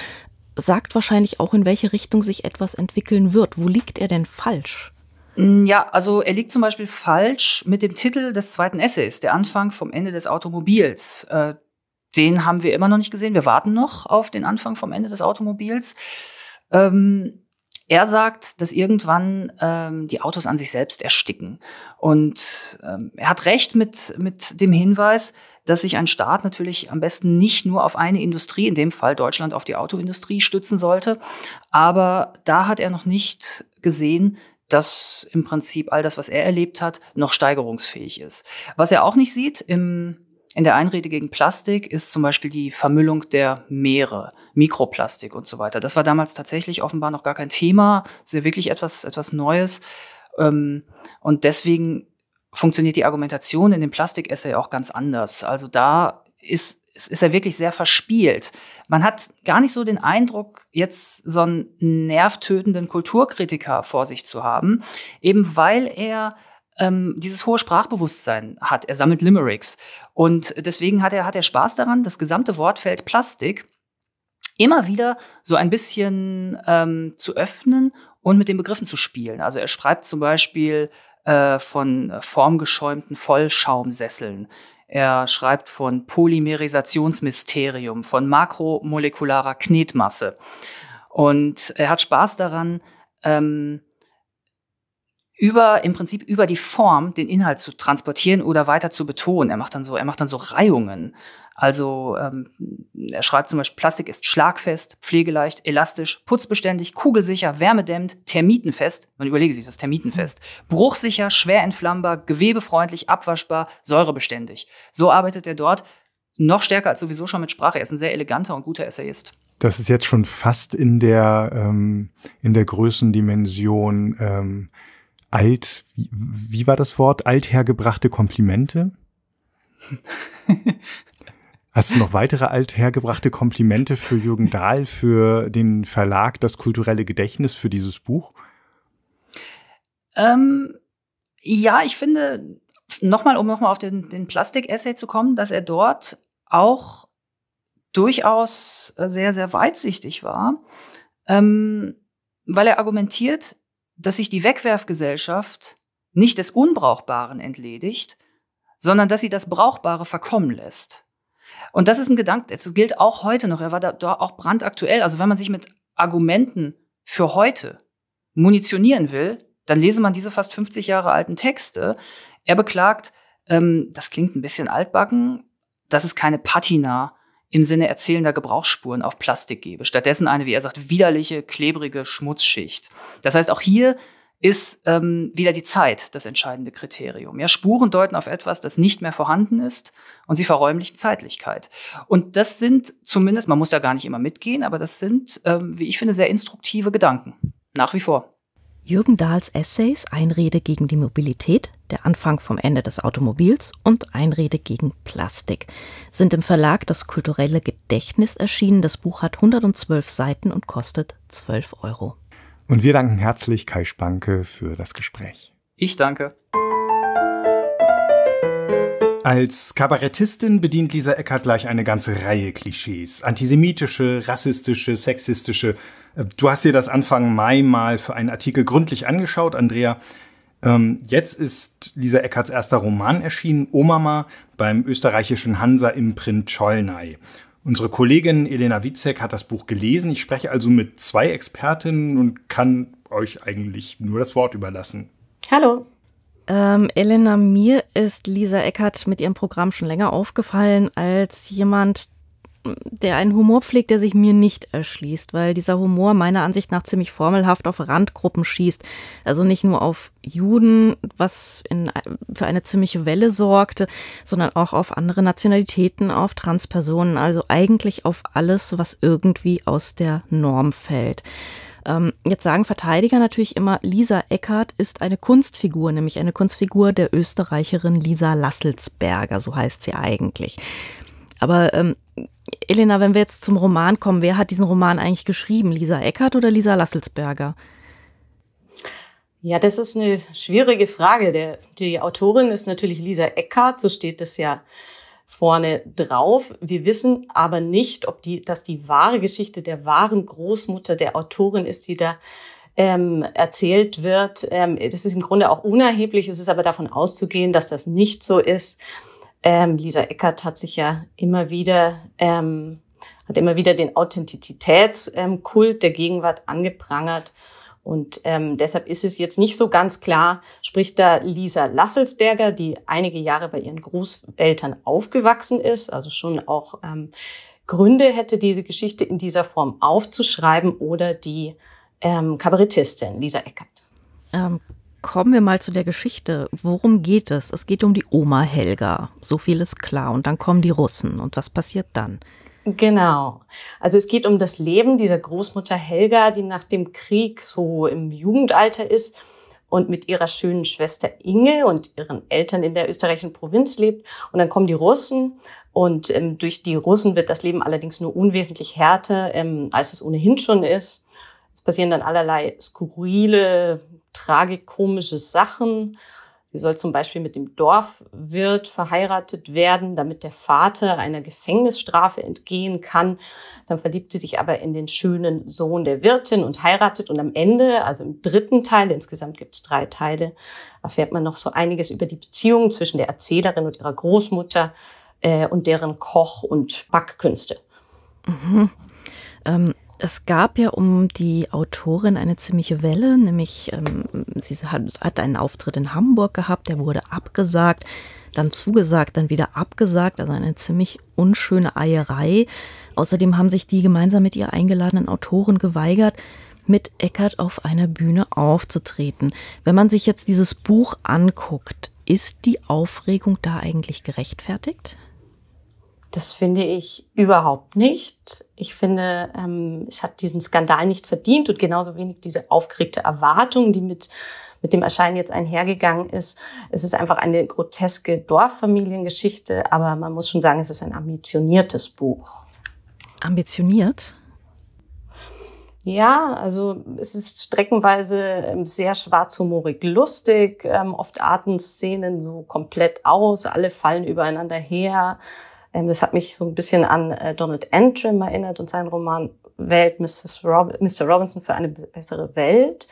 sagt wahrscheinlich auch, in welche Richtung sich etwas entwickeln wird. Wo liegt er denn falsch? Mm, ja, also er liegt zum Beispiel falsch mit dem Titel des zweiten Essays, der Anfang vom Ende des Automobils. Äh, den haben wir immer noch nicht gesehen. Wir warten noch auf den Anfang vom Ende des Automobils. Ähm, er sagt, dass irgendwann ähm, die Autos an sich selbst ersticken. Und ähm, er hat recht mit, mit dem Hinweis, dass sich ein Staat natürlich am besten nicht nur auf eine Industrie, in dem Fall Deutschland auf die Autoindustrie, stützen sollte. Aber da hat er noch nicht gesehen, dass im Prinzip all das, was er erlebt hat, noch steigerungsfähig ist. Was er auch nicht sieht im in der Einrede gegen Plastik ist zum Beispiel die Vermüllung der Meere, Mikroplastik und so weiter. Das war damals tatsächlich offenbar noch gar kein Thema. Ist ja wirklich etwas, etwas Neues. Ähm, und deswegen funktioniert die Argumentation in dem Plastik-Essay auch ganz anders. Also da ist, ist er wirklich sehr verspielt. Man hat gar nicht so den Eindruck, jetzt so einen nervtötenden Kulturkritiker vor sich zu haben, eben weil er ähm, dieses hohe Sprachbewusstsein hat. Er sammelt Limericks. Und deswegen hat er, hat er Spaß daran, das gesamte Wortfeld Plastik immer wieder so ein bisschen ähm, zu öffnen und mit den Begriffen zu spielen. Also er schreibt zum Beispiel äh, von formgeschäumten Vollschaumsesseln. Er schreibt von Polymerisationsmysterium, von makromolekularer Knetmasse. Und er hat Spaß daran, ähm, über im Prinzip über die Form den Inhalt zu transportieren oder weiter zu betonen. Er macht dann so, er macht dann so Reihungen. Also ähm, er schreibt zum Beispiel, Plastik ist schlagfest, pflegeleicht, elastisch, putzbeständig, kugelsicher, wärmedämmend, termitenfest. Man überlege sich das termitenfest. Bruchsicher, schwer entflammbar, gewebefreundlich, abwaschbar, säurebeständig. So arbeitet er dort noch stärker als sowieso schon mit Sprache. Er ist ein sehr eleganter und guter Essayist. Das ist jetzt schon fast in der ähm, in der Größendimension ähm, alt, wie, wie war das Wort? Althergebrachte Komplimente? Hast du noch weitere althergebrachte Komplimente für Jürgen Dahl, für den Verlag Das kulturelle Gedächtnis, für dieses Buch? Ähm, ja, ich finde, nochmal, um nochmal auf den, den Plastik-Essay zu kommen, dass er dort auch durchaus sehr, sehr weitsichtig war, ähm, weil er argumentiert, dass sich die Wegwerfgesellschaft nicht des Unbrauchbaren entledigt, sondern dass sie das Brauchbare verkommen lässt. Und das ist ein Gedanke, das gilt auch heute noch. Er war da, da auch brandaktuell. Also wenn man sich mit Argumenten für heute munitionieren will, dann lese man diese fast 50 Jahre alten Texte. Er beklagt, ähm, das klingt ein bisschen altbacken, dass es keine Patina im Sinne erzählender Gebrauchsspuren auf Plastik gebe. Stattdessen eine, wie er sagt, widerliche, klebrige Schmutzschicht. Das heißt, auch hier ist ähm, wieder die Zeit das entscheidende Kriterium. Ja, Spuren deuten auf etwas, das nicht mehr vorhanden ist und sie verräumlichen Zeitlichkeit. Und das sind zumindest, man muss ja gar nicht immer mitgehen, aber das sind, ähm, wie ich finde, sehr instruktive Gedanken. Nach wie vor. Jürgen Dahls Essays Einrede gegen die Mobilität, der Anfang vom Ende des Automobils und Einrede gegen Plastik sind im Verlag Das kulturelle Gedächtnis erschienen. Das Buch hat 112 Seiten und kostet 12 Euro. Und wir danken herzlich Kai Spanke für das Gespräch. Ich danke. Als Kabarettistin bedient Lisa Eckert gleich eine ganze Reihe Klischees. Antisemitische, rassistische, sexistische. Äh, du hast dir das Anfang Mai mal für einen Artikel gründlich angeschaut, Andrea. Ähm, jetzt ist Lisa Eckerts erster Roman erschienen, Omama, beim österreichischen Hansa Imprint Cholnay. Unsere Kollegin Elena Witzek hat das Buch gelesen. Ich spreche also mit zwei Expertinnen und kann euch eigentlich nur das Wort überlassen. Hallo. Ähm, Elena, mir ist Lisa Eckert mit ihrem Programm schon länger aufgefallen als jemand, der einen Humor pflegt, der sich mir nicht erschließt, weil dieser Humor meiner Ansicht nach ziemlich formelhaft auf Randgruppen schießt. Also nicht nur auf Juden, was in, für eine ziemliche Welle sorgte, sondern auch auf andere Nationalitäten, auf Transpersonen, also eigentlich auf alles, was irgendwie aus der Norm fällt. Ähm, jetzt sagen Verteidiger natürlich immer, Lisa Eckert ist eine Kunstfigur, nämlich eine Kunstfigur der Österreicherin Lisa Lasselsberger, so heißt sie eigentlich. Aber ähm, Elena, wenn wir jetzt zum Roman kommen, wer hat diesen Roman eigentlich geschrieben? Lisa Eckert oder Lisa Lasselsberger? Ja, das ist eine schwierige Frage. Der, die Autorin ist natürlich Lisa Eckert, so steht es ja vorne drauf. Wir wissen aber nicht, ob die, dass die wahre Geschichte der wahren Großmutter der Autorin ist, die da ähm, erzählt wird. Ähm, das ist im Grunde auch unerheblich. Es ist aber davon auszugehen, dass das nicht so ist. Ähm, Lisa Eckert hat sich ja immer wieder ähm, hat immer wieder den Authentizitätskult der Gegenwart angeprangert und ähm, deshalb ist es jetzt nicht so ganz klar, spricht da Lisa Lasselsberger, die einige Jahre bei ihren Großeltern aufgewachsen ist, also schon auch ähm, Gründe hätte, diese Geschichte in dieser Form aufzuschreiben, oder die ähm, Kabarettistin Lisa Eckert. Ähm, kommen wir mal zu der Geschichte. Worum geht es? Es geht um die Oma Helga. So viel ist klar. Und dann kommen die Russen. Und was passiert dann? Genau. Also es geht um das Leben dieser Großmutter Helga, die nach dem Krieg so im Jugendalter ist und mit ihrer schönen Schwester Inge und ihren Eltern in der österreichischen Provinz lebt. Und dann kommen die Russen und ähm, durch die Russen wird das Leben allerdings nur unwesentlich härter, ähm, als es ohnehin schon ist. Es passieren dann allerlei skurrile, tragikomische Sachen. Sie soll zum Beispiel mit dem Dorfwirt verheiratet werden, damit der Vater einer Gefängnisstrafe entgehen kann. Dann verliebt sie sich aber in den schönen Sohn der Wirtin und heiratet. Und am Ende, also im dritten Teil, insgesamt gibt es drei Teile, erfährt man noch so einiges über die Beziehung zwischen der Erzählerin und ihrer Großmutter äh, und deren Koch- und Backkünste. Mhm. Ähm, es gab ja um die Autorin eine ziemliche Welle, nämlich ähm, sie hat, hat einen Auftritt in Hamburg gehabt, der wurde abgesagt, dann zugesagt, dann wieder abgesagt, also eine ziemlich unschöne Eierei. Außerdem haben sich die gemeinsam mit ihr eingeladenen Autoren geweigert, mit Eckert auf einer Bühne aufzutreten. Wenn man sich jetzt dieses Buch anguckt, ist die Aufregung da eigentlich gerechtfertigt? Das finde ich überhaupt nicht. Ich finde, ähm, es hat diesen Skandal nicht verdient und genauso wenig diese aufgeregte Erwartung, die mit, mit dem Erscheinen jetzt einhergegangen ist. Es ist einfach eine groteske Dorffamiliengeschichte, aber man muss schon sagen, es ist ein ambitioniertes Buch. Ambitioniert? Ja, also es ist streckenweise ähm, sehr schwarzhumorig lustig, ähm, oft arten Szenen so komplett aus, alle fallen übereinander her. Ähm, das hat mich so ein bisschen an äh, Donald Antrim erinnert und seinen Roman Welt. Rob Mr. Robinson für eine bessere Welt.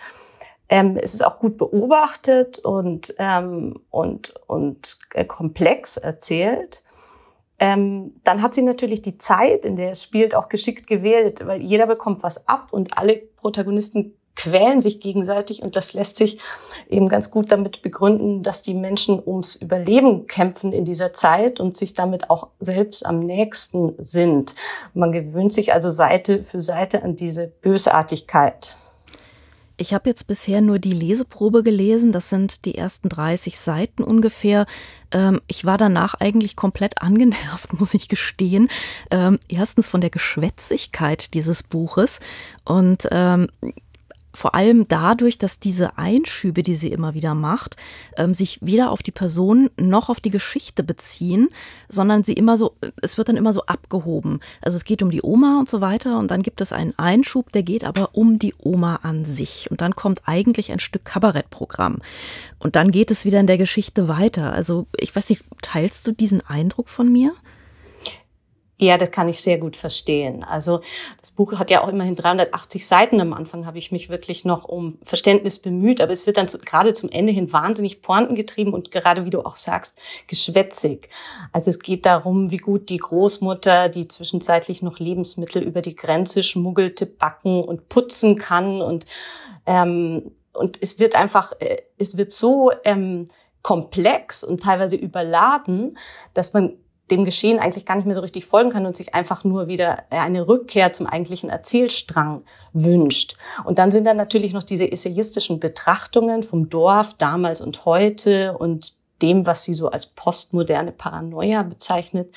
Ähm, es ist auch gut beobachtet und, ähm, und, und äh, komplex erzählt. Ähm, dann hat sie natürlich die Zeit, in der es spielt, auch geschickt gewählt, weil jeder bekommt was ab und alle Protagonisten quälen sich gegenseitig und das lässt sich eben ganz gut damit begründen, dass die Menschen ums Überleben kämpfen in dieser Zeit und sich damit auch selbst am nächsten sind. Man gewöhnt sich also Seite für Seite an diese Bösartigkeit. Ich habe jetzt bisher nur die Leseprobe gelesen, das sind die ersten 30 Seiten ungefähr. Ähm, ich war danach eigentlich komplett angenervt, muss ich gestehen. Ähm, erstens von der Geschwätzigkeit dieses Buches und ähm, vor allem dadurch, dass diese Einschübe, die sie immer wieder macht, ähm, sich weder auf die Person noch auf die Geschichte beziehen, sondern sie immer so, es wird dann immer so abgehoben. Also es geht um die Oma und so weiter und dann gibt es einen Einschub, der geht aber um die Oma an sich und dann kommt eigentlich ein Stück Kabarettprogramm und dann geht es wieder in der Geschichte weiter. Also ich weiß nicht, teilst du diesen Eindruck von mir? Ja, das kann ich sehr gut verstehen. Also das Buch hat ja auch immerhin 380 Seiten. Am Anfang habe ich mich wirklich noch um Verständnis bemüht, aber es wird dann zu, gerade zum Ende hin wahnsinnig pointengetrieben und gerade, wie du auch sagst, geschwätzig. Also es geht darum, wie gut die Großmutter, die zwischenzeitlich noch Lebensmittel über die Grenze schmuggelte, backen und putzen kann und ähm, und es wird einfach, äh, es wird so ähm, komplex und teilweise überladen, dass man dem Geschehen eigentlich gar nicht mehr so richtig folgen kann und sich einfach nur wieder eine Rückkehr zum eigentlichen Erzählstrang wünscht. Und dann sind da natürlich noch diese essayistischen Betrachtungen vom Dorf damals und heute und dem, was sie so als postmoderne Paranoia bezeichnet.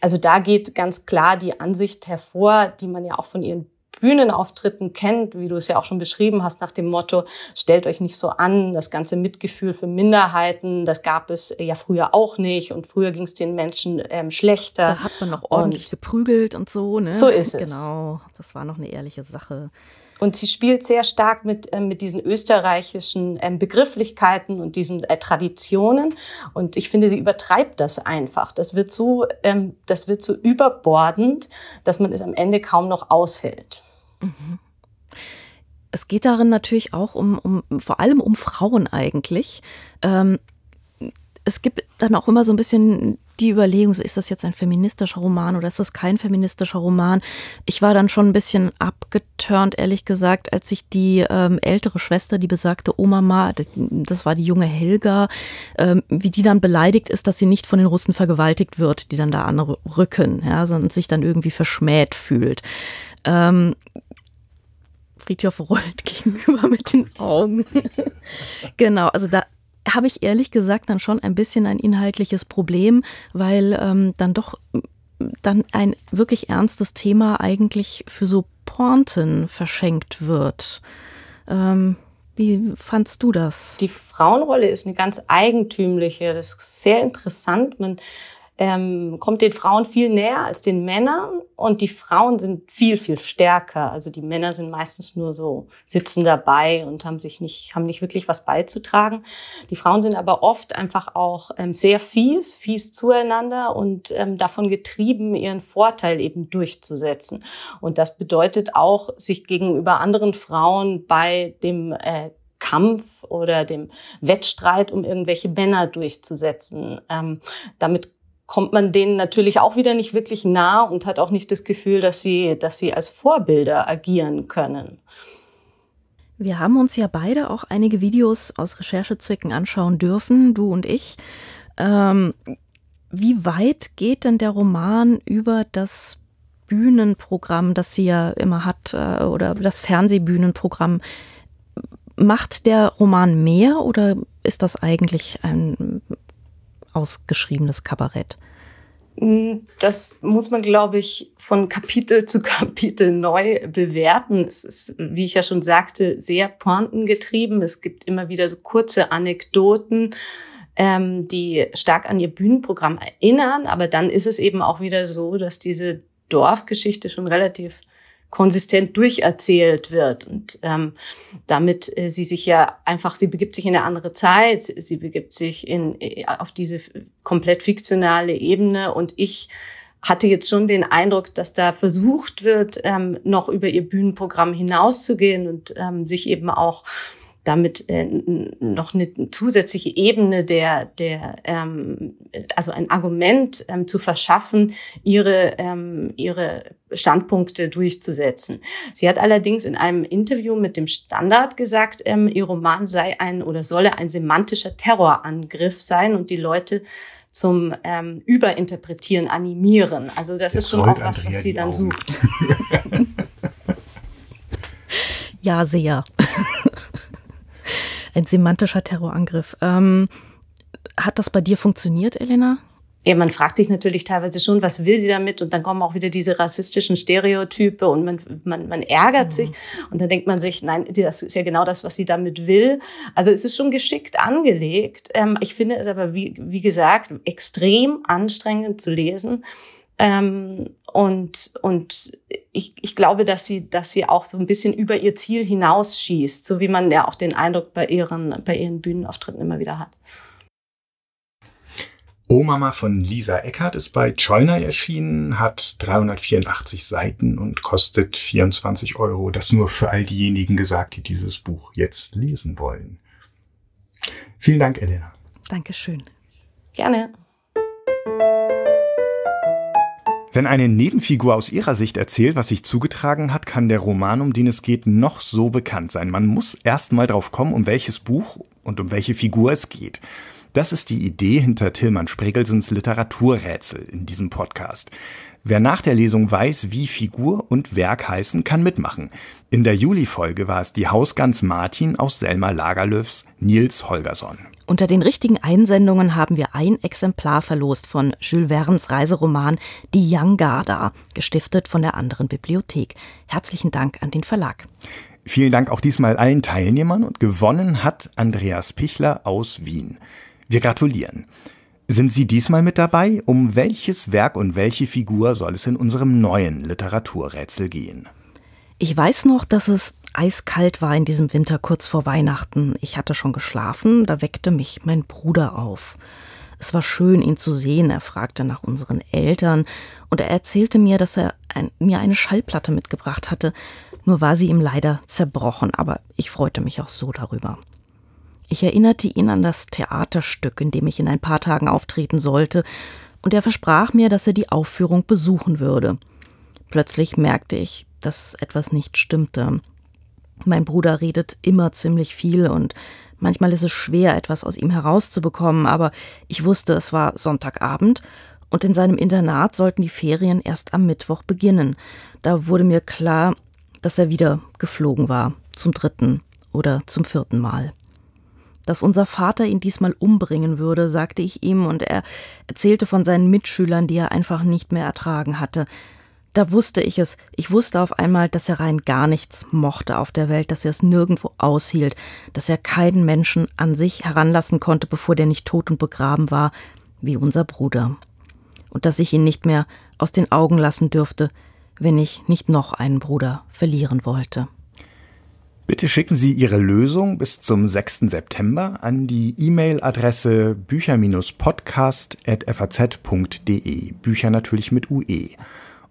Also da geht ganz klar die Ansicht hervor, die man ja auch von ihren Bühnenauftritten kennt, wie du es ja auch schon beschrieben hast, nach dem Motto, stellt euch nicht so an, das ganze Mitgefühl für Minderheiten, das gab es ja früher auch nicht und früher ging es den Menschen ähm, schlechter. Da hat man noch ordentlich und geprügelt und so, ne? So ist es. Genau, das war noch eine ehrliche Sache. Und sie spielt sehr stark mit, äh, mit diesen österreichischen ähm, Begrifflichkeiten und diesen äh, Traditionen. Und ich finde, sie übertreibt das einfach. Das wird so, ähm, das wird so überbordend, dass man es am Ende kaum noch aushält. Es geht darin natürlich auch um, um vor allem um Frauen eigentlich. Ähm, es gibt dann auch immer so ein bisschen die Überlegung, ist das jetzt ein feministischer Roman oder ist das kein feministischer Roman? Ich war dann schon ein bisschen abgeturnt, ehrlich gesagt, als ich die ähm, ältere Schwester, die besagte Oma, das war die junge Helga, ähm, wie die dann beleidigt ist, dass sie nicht von den Russen vergewaltigt wird, die dann da anrücken, ja, sondern sich dann irgendwie verschmäht fühlt. Ähm, Friedhof rollt gegenüber mit den Augen. genau, also da habe ich ehrlich gesagt dann schon ein bisschen ein inhaltliches Problem, weil ähm, dann doch dann ein wirklich ernstes Thema eigentlich für so Pointen verschenkt wird. Ähm, wie fandst du das? Die Frauenrolle ist eine ganz eigentümliche. Das ist sehr interessant. Man ähm, kommt den Frauen viel näher als den Männern und die Frauen sind viel, viel stärker. Also die Männer sind meistens nur so sitzen dabei und haben sich nicht, haben nicht wirklich was beizutragen. Die Frauen sind aber oft einfach auch ähm, sehr fies, fies zueinander und ähm, davon getrieben, ihren Vorteil eben durchzusetzen. Und das bedeutet auch, sich gegenüber anderen Frauen bei dem äh, Kampf oder dem Wettstreit um irgendwelche Männer durchzusetzen. Ähm, damit kommt man denen natürlich auch wieder nicht wirklich nah und hat auch nicht das Gefühl, dass sie, dass sie als Vorbilder agieren können. Wir haben uns ja beide auch einige Videos aus Recherchezwecken anschauen dürfen, du und ich. Ähm, wie weit geht denn der Roman über das Bühnenprogramm, das sie ja immer hat, äh, oder das Fernsehbühnenprogramm? Macht der Roman mehr oder ist das eigentlich ein ausgeschriebenes Kabarett? Mm, das muss man, glaube ich, von Kapitel zu Kapitel neu bewerten. Es ist, wie ich ja schon sagte, sehr pointengetrieben. Es gibt immer wieder so kurze Anekdoten, ähm, die stark an ihr Bühnenprogramm erinnern. Aber dann ist es eben auch wieder so, dass diese Dorfgeschichte schon relativ konsistent durcherzählt wird. Und ähm, damit äh, sie sich ja einfach, sie begibt sich in eine andere Zeit, sie begibt sich in äh, auf diese komplett fiktionale Ebene. Und ich hatte jetzt schon den Eindruck, dass da versucht wird, ähm, noch über ihr Bühnenprogramm hinauszugehen und ähm, sich eben auch damit äh, noch eine zusätzliche Ebene der, der ähm, also ein Argument ähm, zu verschaffen, ihre, ähm, ihre Standpunkte durchzusetzen. Sie hat allerdings in einem Interview mit dem Standard gesagt, ähm, ihr Roman sei ein oder solle ein semantischer Terrorangriff sein und die Leute zum ähm, Überinterpretieren animieren. Also das Jetzt ist schon auch was, was sie dann Augen. sucht. ja, sehr ein semantischer Terrorangriff. Ähm, hat das bei dir funktioniert, Elena? Ja, man fragt sich natürlich teilweise schon, was will sie damit? Und dann kommen auch wieder diese rassistischen Stereotype und man, man, man ärgert mhm. sich. Und dann denkt man sich, nein, das ist ja genau das, was sie damit will. Also es ist schon geschickt angelegt. Ähm, ich finde es aber, wie, wie gesagt, extrem anstrengend zu lesen. Ähm, und und ich, ich glaube, dass sie, dass sie auch so ein bisschen über ihr Ziel hinausschießt, so wie man ja auch den Eindruck bei ihren, bei ihren Bühnenauftritten immer wieder hat. O Mama von Lisa Eckert ist bei Joyner erschienen, hat 384 Seiten und kostet 24 Euro. Das nur für all diejenigen gesagt, die dieses Buch jetzt lesen wollen. Vielen Dank, Elena. Dankeschön. Gerne. Wenn eine Nebenfigur aus ihrer Sicht erzählt, was sich zugetragen hat, kann der Roman, um den es geht, noch so bekannt sein. Man muss erst mal drauf kommen, um welches Buch und um welche Figur es geht. Das ist die Idee hinter Tillmann Spregelsens Literaturrätsel in diesem Podcast. Wer nach der Lesung weiß, wie Figur und Werk heißen, kann mitmachen. In der Juli-Folge war es die Hausgans Martin aus Selma Lagerlöfs Nils Holgersson. Unter den richtigen Einsendungen haben wir ein Exemplar verlost von Jules Verne's Reiseroman Die Young Garda, gestiftet von der anderen Bibliothek. Herzlichen Dank an den Verlag. Vielen Dank auch diesmal allen Teilnehmern und gewonnen hat Andreas Pichler aus Wien. Wir gratulieren. Sind Sie diesmal mit dabei? Um welches Werk und welche Figur soll es in unserem neuen Literaturrätsel gehen? Ich weiß noch, dass es eiskalt war in diesem Winter kurz vor Weihnachten. Ich hatte schon geschlafen, da weckte mich mein Bruder auf. Es war schön, ihn zu sehen. Er fragte nach unseren Eltern und er erzählte mir, dass er ein, mir eine Schallplatte mitgebracht hatte. Nur war sie ihm leider zerbrochen, aber ich freute mich auch so darüber. Ich erinnerte ihn an das Theaterstück, in dem ich in ein paar Tagen auftreten sollte, und er versprach mir, dass er die Aufführung besuchen würde. Plötzlich merkte ich, dass etwas nicht stimmte. Mein Bruder redet immer ziemlich viel und manchmal ist es schwer, etwas aus ihm herauszubekommen, aber ich wusste, es war Sonntagabend und in seinem Internat sollten die Ferien erst am Mittwoch beginnen. Da wurde mir klar, dass er wieder geflogen war, zum dritten oder zum vierten Mal. Dass unser Vater ihn diesmal umbringen würde, sagte ich ihm, und er erzählte von seinen Mitschülern, die er einfach nicht mehr ertragen hatte, da wusste ich es. Ich wusste auf einmal, dass er rein gar nichts mochte auf der Welt, dass er es nirgendwo aushielt, dass er keinen Menschen an sich heranlassen konnte, bevor der nicht tot und begraben war, wie unser Bruder. Und dass ich ihn nicht mehr aus den Augen lassen dürfte, wenn ich nicht noch einen Bruder verlieren wollte. Bitte schicken Sie Ihre Lösung bis zum 6. September an die E-Mail-Adresse bücher-podcast.faz.de. Bücher natürlich mit UE.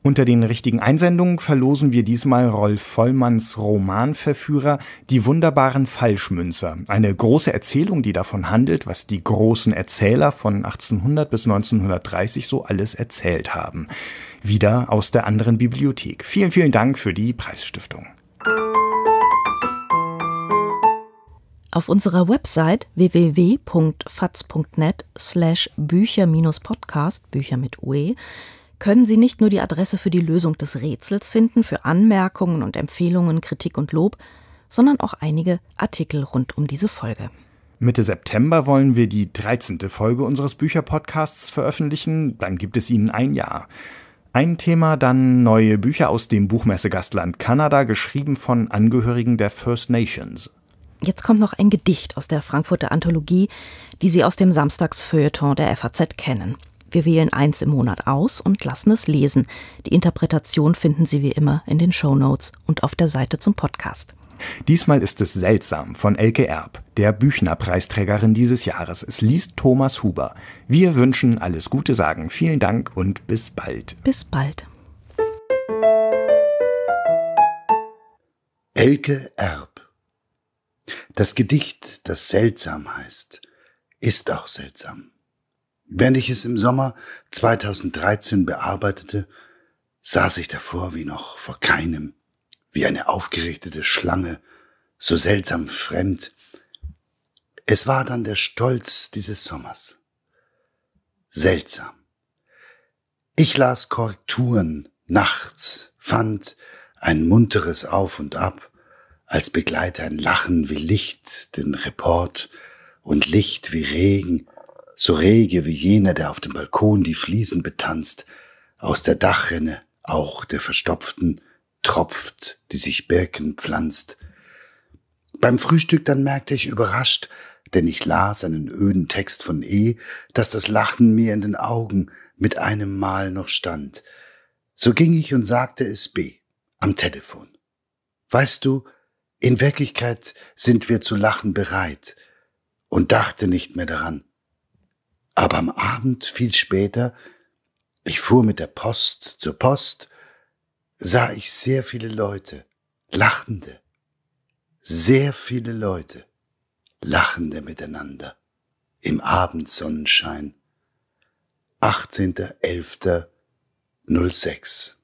Unter den richtigen Einsendungen verlosen wir diesmal Rolf Vollmanns Romanverführer Die wunderbaren Falschmünzer. Eine große Erzählung, die davon handelt, was die großen Erzähler von 1800 bis 1930 so alles erzählt haben. Wieder aus der anderen Bibliothek. Vielen, vielen Dank für die Preisstiftung. Auf unserer Website www.faz.net slash Bücher-Podcast, Bücher mit UE, können Sie nicht nur die Adresse für die Lösung des Rätsels finden, für Anmerkungen und Empfehlungen, Kritik und Lob, sondern auch einige Artikel rund um diese Folge. Mitte September wollen wir die 13. Folge unseres Bücherpodcasts veröffentlichen, dann gibt es Ihnen ein Jahr. Ein Thema dann neue Bücher aus dem Buchmessegastland Kanada, geschrieben von Angehörigen der First Nations. Jetzt kommt noch ein Gedicht aus der Frankfurter Anthologie, die Sie aus dem Samstagsfeuilleton der FAZ kennen. Wir wählen eins im Monat aus und lassen es lesen. Die Interpretation finden Sie wie immer in den Show Notes und auf der Seite zum Podcast. Diesmal ist es seltsam von Elke Erb, der Büchner-Preisträgerin dieses Jahres. Es liest Thomas Huber. Wir wünschen alles Gute, sagen vielen Dank und bis bald. Bis bald. Elke Erb. Das Gedicht, das seltsam heißt, ist auch seltsam. Während ich es im Sommer 2013 bearbeitete, saß ich davor wie noch vor keinem, wie eine aufgerichtete Schlange, so seltsam fremd. Es war dann der Stolz dieses Sommers. Seltsam. Ich las Korrekturen nachts, fand ein munteres Auf und Ab, als Begleiter ein Lachen wie Licht, den Report und Licht wie Regen, so rege wie jener, der auf dem Balkon die Fliesen betanzt, aus der Dachrinne, auch der verstopften, tropft, die sich Birken pflanzt. Beim Frühstück dann merkte ich überrascht, denn ich las einen öden Text von E, dass das Lachen mir in den Augen mit einem Mal noch stand. So ging ich und sagte es B am Telefon. Weißt du, in Wirklichkeit sind wir zu lachen bereit und dachte nicht mehr daran, aber am Abend, viel später, ich fuhr mit der Post zur Post, sah ich sehr viele Leute, lachende, sehr viele Leute, lachende miteinander im Abendsonnenschein. 18.11.06